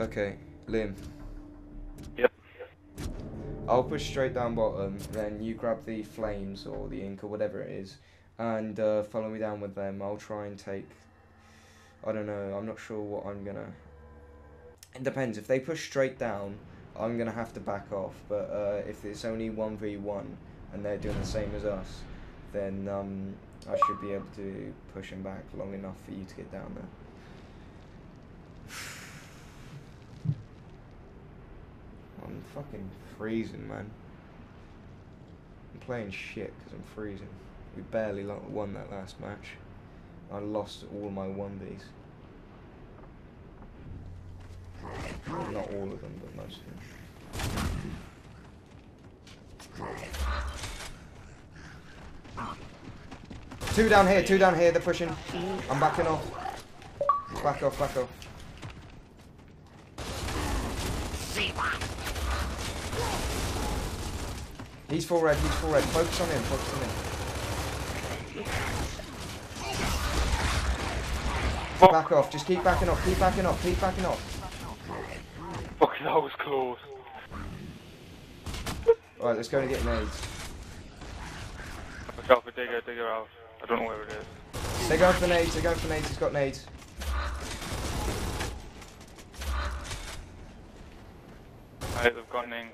Okay, Lim. Yep. I'll push straight down bottom, then you grab the flames or the ink or whatever it is, and uh, follow me down with them. I'll try and take. I don't know. I'm not sure what I'm gonna. It depends. If they push straight down, I'm gonna have to back off. But uh, if it's only one v one and they're doing the same as us, then um, I should be able to push them back long enough for you to get down there. Fucking freezing, man. I'm playing shit because I'm freezing. We barely won that last match. I lost all my 1Vs. Well, not all of them, but most of them. Two down here, two down here, they're pushing. I'm backing off. Back off, back off. He's full red, he's full red. Focus on him, focus on him. Fuck. Back off, just keep backing off, keep backing off, keep backing off. Fuck, that was close. Alright, let's go and get nades. Watch out for Digger, Digger out. I don't know where it is. They're going for nades, they're going for nades, he's got nades. Right, they've got ink.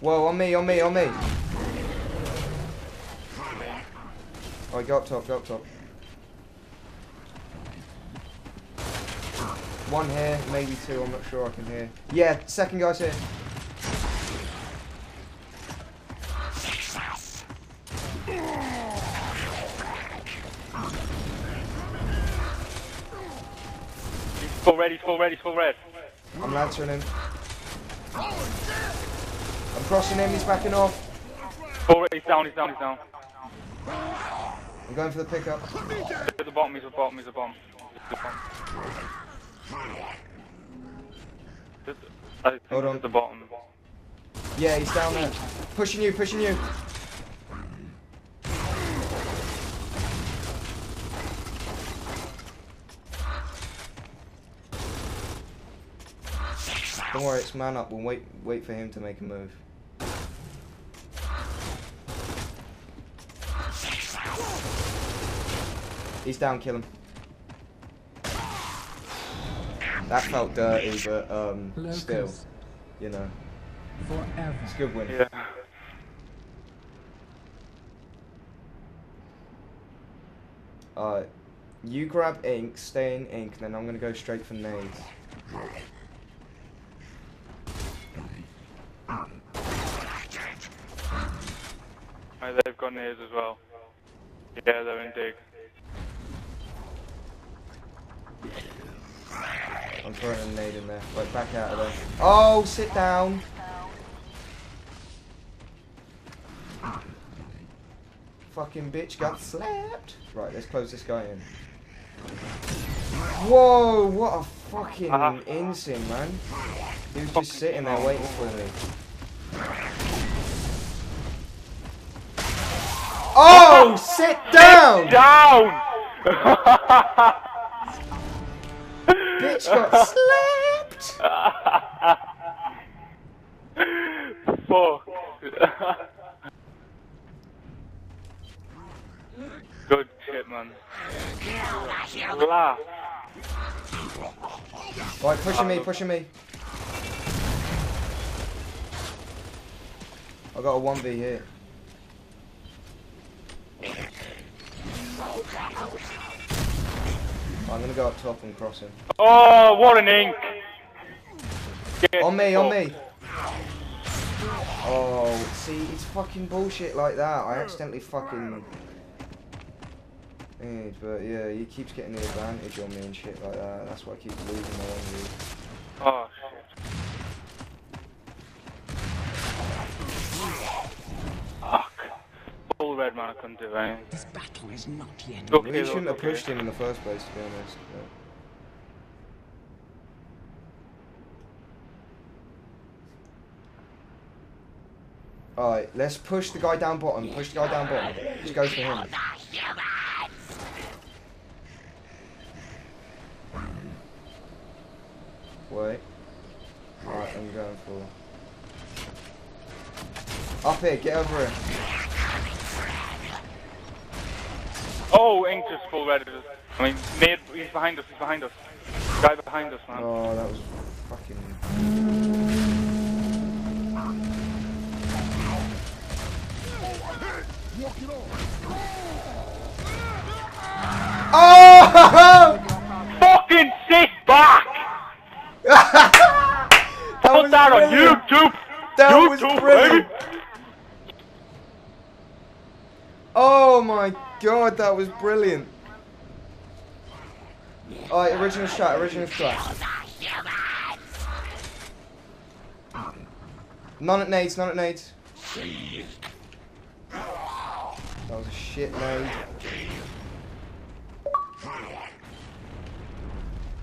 Whoa, on me, on me, on me. Alright, go up top, go up top. One here, maybe two, I'm not sure I can hear. Yeah, second guy's here. Full he's full red, he's full red. I'm lancering him. I'm crossing him, he's backing off. Full he's down, he's down, he's down. I'm going for the pickup. He's at the bottom, he's at the bottom, he's at the bottom. He's at the. I Hold on. at the bottom. Yeah, he's down there. Pushing you, pushing you. Don't worry, it's man up. We'll wait, wait for him to make a move. He's down, kill him. That felt dirty, but um, still, you know, Forever. it's a good win. Yeah. Alright. You grab ink, stay in ink, then I'm gonna go straight for nades. Right, they've got nades as well. Yeah, they're in dig. I'm throwing a nade in there. Right, back out of there. Oh, sit down! Fucking bitch got slapped! Right, let's close this guy in. Whoa, what a fucking Uh-huh. insane, man. He was just sitting there waiting for me. Oh, sit down! Sit Down! Bitch got slapped! Fuck. Good shit, man. Laugh. Pushing me, pushing me. I got a 1v here. I'm gonna go up top and cross him. Oh, what an ink! Get On me, on me! Oh, see, it's fucking bullshit like that. I accidentally fucking... But yeah, he keeps getting the advantage on me and shit like that. That's why I keep losing my 1v. Oh, shit. Fuck. Full red man, I couldn't do anything. This battle is not yet. Okay, We shouldn't have pushed him in the first place, to be honest. But... Alright, let's push the guy down bottom. Push the guy down bottom. Just go for him. Wait. Right, I'm going for. Up here, get over here. Oh, Ink just full red. I mean, mid, he's behind us, he's behind us. Guy behind us, man. Oh, that was fucking. Oh! Fucking sit back! that Put that on. YouTube! That YouTube, was brilliant. baby! Oh my god, that was brilliant. Alright, original shot, original shot. None at nades, none at nades. That was a shit nade.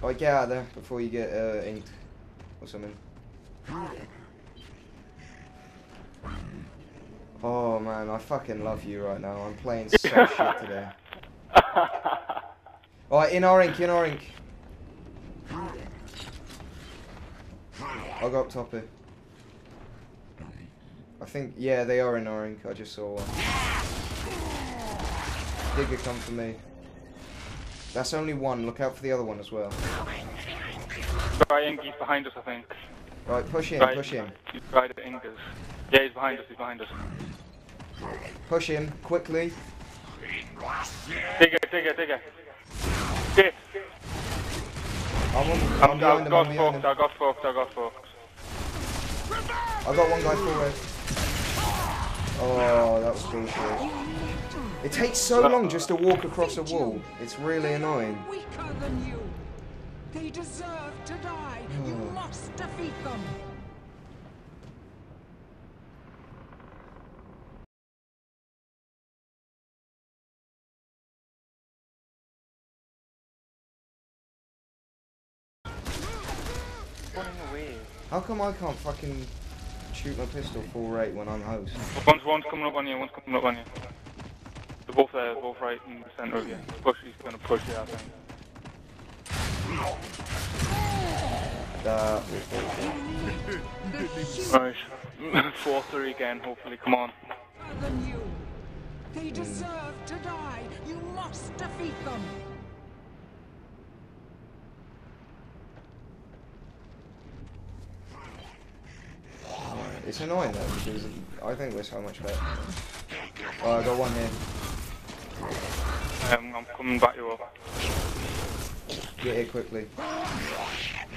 Alright, get out of there before you get uh, inked or something. Oh man, I fucking love you right now. I'm playing so shit today. Alright, in our ink, in our ink. I'll go up top here. I think, yeah, they are in our ink. I just saw one. Digger come for me. That's only one. Look out for the other one as well. Right, he's behind us, I think. Right, push in, Right, push in. He's right at Ink is. Yeah, he's behind us, he's behind us. Push in, quickly. Take it, take it, take it. Shit! I'm, on, I'm, I'm behind I him, I'm got behind fucked. I got fucked, I got fucked. I got one guy forward. Oh, that was bullshit. It takes so long just to walk across a wall. It's really annoying. Weaker than you. They deserve to die. You must defeat them. Running away. How come I can't fucking shoot my pistol full rate when I'm host? One's, one's coming up on you, one's coming up on you. They're both there, both right in the centre of you. Push, he's gonna push you, I think. That was bullshit. Right. 4-3 again, hopefully, come on. Weaker than you. They deserve to die. You must defeat them. It's annoying though because I think we're so much better. Oh, I got one here. Um, I'm coming back you up. Get here quickly.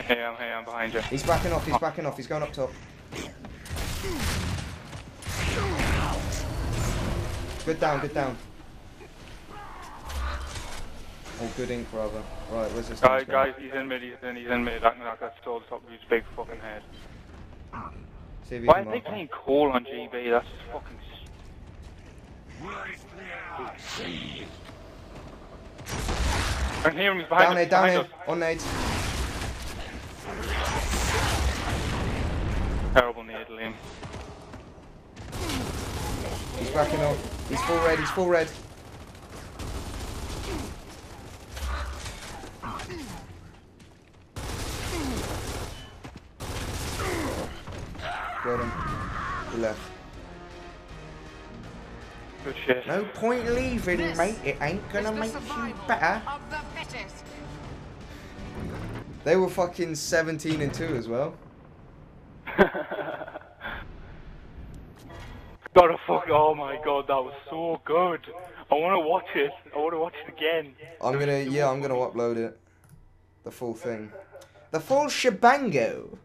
Hey, I'm hey, I'm behind you. He's backing off. He's backing off. He's going up top. Good down. Good down. Oh, good ink, brother. Right, where's this? Guys, guy? guys, he's in mid, he's in, he's in mid. That, that, that's still the top of his big fucking head. See if Why are they playing call on GB? That's just fucking. I can hear him, behind Down us, here, down here. On nades. Terrible need, Liam. He's backing off. He's full red. He's full red. Got him. He left. Good shit. No point leaving, mate. It ain't gonna make you better. The. They were fucking 17 and 2 as well. Gotta fuck. Oh my god, that was so good. I wanna watch it. I wanna watch it again. I'm gonna, yeah, I'm gonna upload it. The full thing. The full shebango.